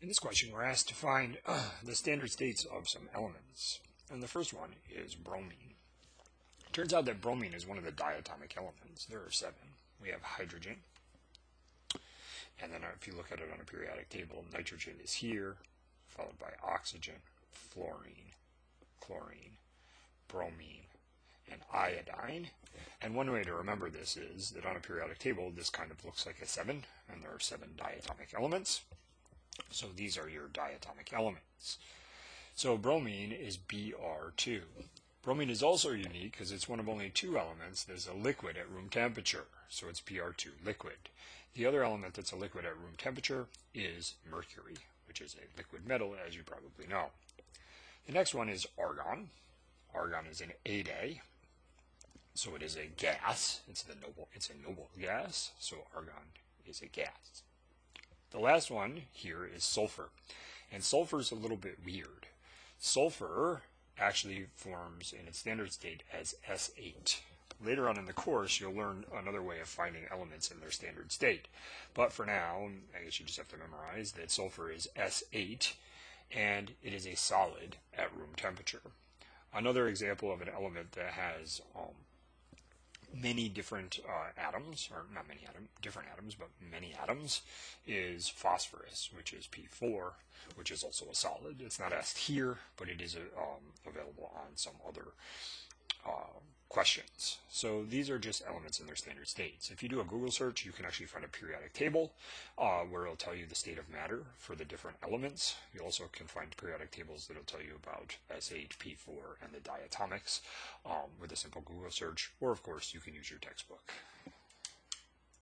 In this question, we're asked to find uh, the standard states of some elements. And the first one is bromine. It turns out that bromine is one of the diatomic elements. There are seven. We have hydrogen. And then if you look at it on a periodic table, nitrogen is here, followed by oxygen, fluorine, chlorine, bromine, and iodine. And one way to remember this is that on a periodic table, this kind of looks like a 7, and there are 7 diatomic elements. So these are your diatomic elements. So bromine is Br2. Bromine is also unique because it's one of only two elements that's a liquid at room temperature. So it's Br2, liquid. The other element that's a liquid at room temperature is mercury, which is a liquid metal, as you probably know. The next one is argon. Argon is an 8A, so it is a gas. It's the noble. It's a noble gas. So argon is a gas. The last one here is sulfur. And sulfur is a little bit weird. Sulfur actually forms in its standard state as S8. Later on in the course, you'll learn another way of finding elements in their standard state. But for now, I guess you just have to memorize that sulfur is S8, and it is a solid at room temperature. Another example of an element that has um, many different uh, atoms, or not many atoms, different atoms, but many atoms, is phosphorus, which is P4, which is also a solid. It's not asked here, but it is uh, um, available on some other uh, questions. So these are just elements in their standard states. If you do a Google search, you can actually find a periodic table uh, where it'll tell you the state of matter for the different elements. You also can find periodic tables that'll tell you about S8, P4, and the diatomics um, with a simple Google search, or of course, you can use your textbook.